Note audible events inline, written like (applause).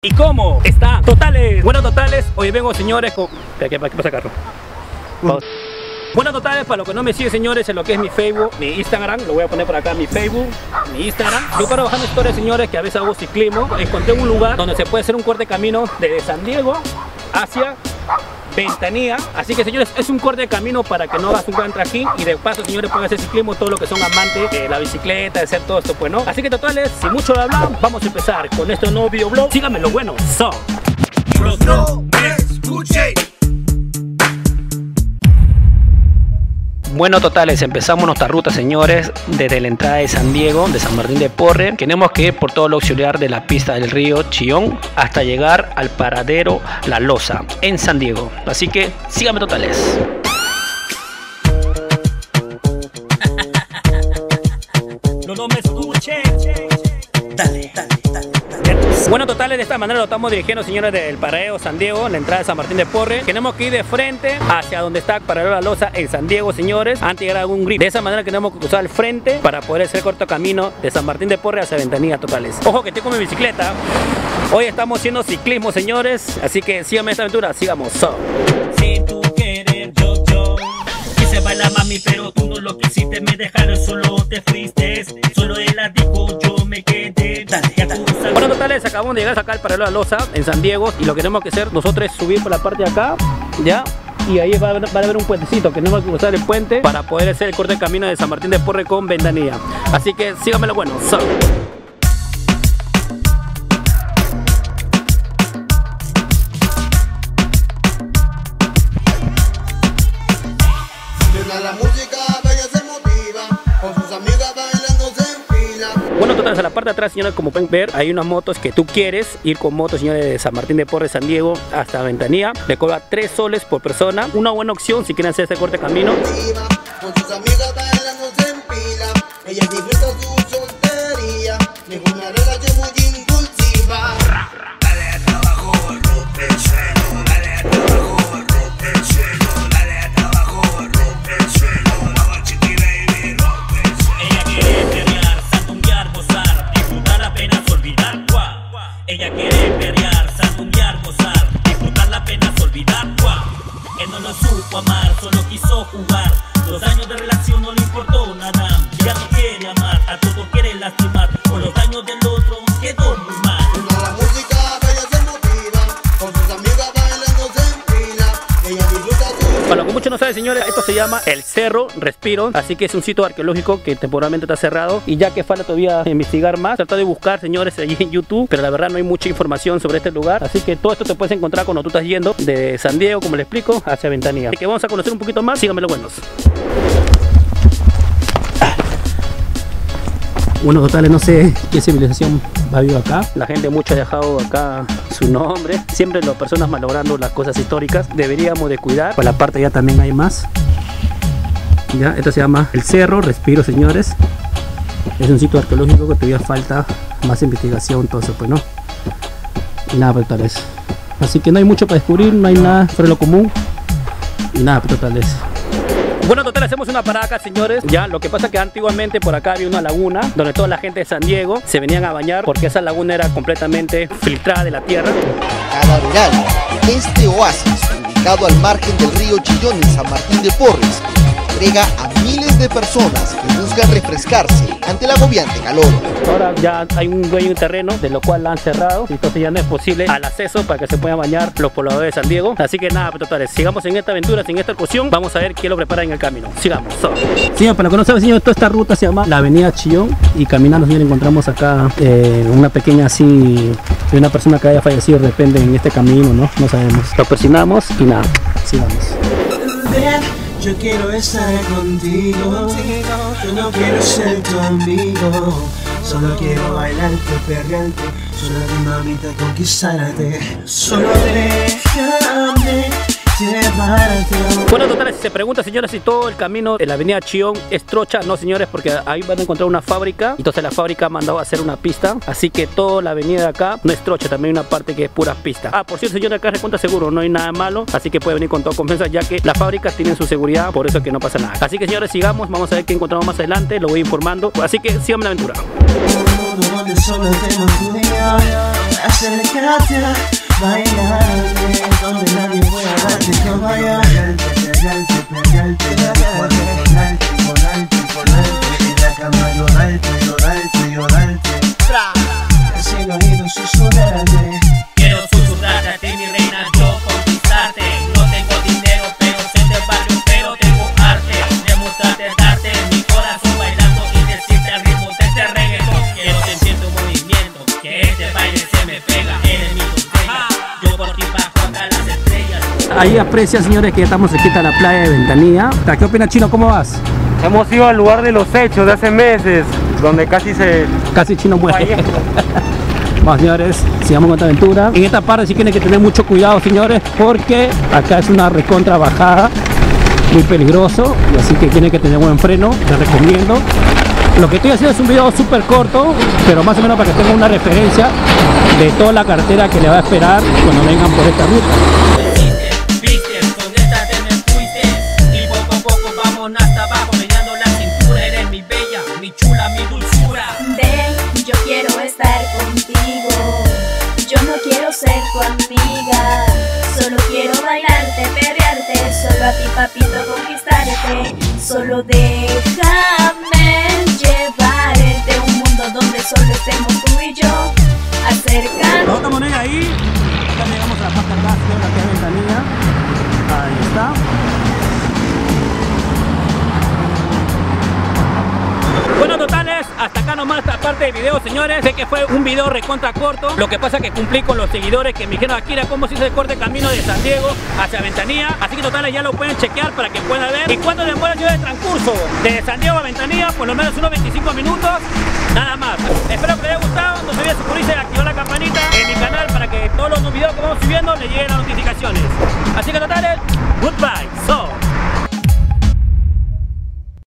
¿Y cómo está? Totales. Bueno, totales. Hoy vengo, señores, con... ¿Qué, qué pasa, carro? Vamos. Bueno, totales, para los que no me siguen, señores, en lo que es mi Facebook, mi Instagram, lo voy a poner por acá, mi Facebook, mi Instagram. Yo para bajando historias, señores, que a veces hago ciclismo, encontré un lugar donde se puede hacer un corte de camino desde San Diego hacia Ventanilla. Así que señores, es un corte de camino para que no hagas un gran trajín y de paso, señores, pueden hacer ciclismo todo lo que son amantes de la bicicleta, de hacer todo esto, pues no. Así que totales, sin mucho de hablar, vamos a empezar con este nuevo videoblog. Síganme lo bueno. So. No escuché. Bueno, totales, empezamos nuestra ruta, señores, desde la entrada de San Diego, de San Martín de Porre. Tenemos que ir por todo lo auxiliar de la pista del río Chillón hasta llegar al paradero La Loza, en San Diego. Así que síganme, totales. Bueno, totales, de esta manera lo estamos dirigiendo, señores, del Paradero San Diego, la entrada de San Martín de Porre. Tenemos que ir de frente hacia donde está Paradero La Loza en San Diego, señores, antes de llegar a algún grip. De esa manera tenemos que cruzar el frente para poder hacer corto camino de San Martín de Porre hacia Ventanilla Totales. Ojo que estoy con mi bicicleta. Hoy estamos haciendo ciclismo, señores, así que síganme esta aventura, sigamos. So. Tu acabamos de llegar acá al Paradero La Loza en San Diego y lo que tenemos que hacer nosotros es subir por la parte de acá, ¿ya? Y ahí va a, haber, va a un puentecito que tenemos que cruzar el puente para poder hacer el corte de camino de San Martín de Porre con Ventanilla. Así que síganme lo bueno. A la parte de atrás, señores, como pueden ver, hay unas motos que tú quieres ir con motos, señores, de San Martín de Porres, San Diego, hasta Ventanilla. Le cobra 3 soles por persona. Una buena opción si quieren hacer este corte camino. Con sus amigas esto se llama el Cerro Respiro, así que es un sitio arqueológico que temporalmente está cerrado y ya que falta todavía investigar más, trata de buscar, señores, allí en YouTube, pero la verdad no hay mucha información sobre este lugar, así que todo esto te puedes encontrar cuando tú estás yendo de San Diego, como les explico, hacia Ventanilla. Así que vamos a conocer un poquito más, síganme los buenos. Bueno, totales, no sé qué civilización va vivo acá. La gente mucho ha dejado acá su nombre. Siempre las personas malogrando las cosas históricas. Deberíamos de cuidar. Por la parte ya también hay más. Ya, esto se llama el Cerro Respiro, señores. Es un sitio arqueológico que todavía falta más investigación, entonces pues no. Y nada, pues totales. Así que no hay mucho para descubrir, no hay nada sobre lo común. Y nada, pues totales. Bueno, total, hacemos una parada acá, señores. Ya, lo que pasa es que antiguamente por acá había una laguna donde toda la gente de San Diego se venían a bañar porque esa laguna era completamente filtrada de la tierra. Cada verano, este oasis, ubicado al margen del río Chillón en San Martín de Porres, entrega a miles de personas que buscan refrescarse ante el agobiante calor. Ahora ya hay un dueño de terreno, de lo cual la han cerrado, y entonces ya no es posible al acceso para que se puedan bañar los pobladores de San Diego. Así que nada, totales, sigamos en esta aventura, en esta excursión. Vamos a ver quién lo prepara en el camino. Sigamos. So. Señor, para los que no saben, señor, toda esta ruta se llama la Avenida Chillón y caminando, señor, encontramos acá eh, una pequeña así de una persona que haya fallecido de repente en este camino, ¿no? No sabemos. Lo persinamos y nada, sigamos. Yo quiero estar contigo. Yo no quiero ser tu amigo. Solo quiero bailarte, perrearte. Solo de mamita conquistarte. Solo déjame. Bueno, totales, se pregunta, señores, si todo el camino de la avenida Chillón es trocha, no, señores, porque ahí van a encontrar una fábrica. Entonces la fábrica ha mandado a hacer una pista. Así que toda la avenida de acá no es trocha, también hay una parte que es pura pista. Ah, por cierto, señores, acá se cuenta seguro, no hay nada malo. Así que puede venir con toda confianza, ya que las fábricas tienen su seguridad, por eso que no pasa nada. Así que, señores, sigamos, vamos a ver qué encontramos más adelante, lo voy informando. Así que síganme la aventura. A bailarme Donde nadie pueda Pegarte, Ahí aprecia, señores, que ya estamos cerquita de la playa de Ventanilla. ¿Qué opina Chino? ¿Cómo vas? Hemos ido al lugar de los hechos de hace meses, donde casi se... Casi Chino muere. Vamos, (laughs) señores, sigamos con esta aventura. En esta parte sí tienen que tener mucho cuidado, señores, porque acá es una recontra bajada, muy peligroso, y así que tienen que tener buen freno, les recomiendo. Lo que estoy haciendo es un video súper corto, pero más o menos para que tengan una referencia de toda la cartera que le va a esperar cuando vengan por esta ruta. Ser tu amiga. Solo quiero bailarte, perrearte. Solo a ti, papito, conquistarte. Solo déjame llevarte un mundo donde solo estemos tú y yo. Del video, señores. Sé que fue un video recontra corto. Lo que pasa que cumplí con los seguidores que me dijeron, Akira, cómo se hizo el corte camino de San Diego hacia Ventanilla. Así que totales ya lo pueden chequear para que puedan ver. ¿Y cuánto demora yo de transcurso? De San Diego a Ventanilla, por lo menos unos 25 minutos. Nada más. Espero que les haya gustado. No se olviden suscribirse activar la campanita en mi canal para que todos los videos que vamos subiendo les lleguen las notificaciones. Así que totales, goodbye. So.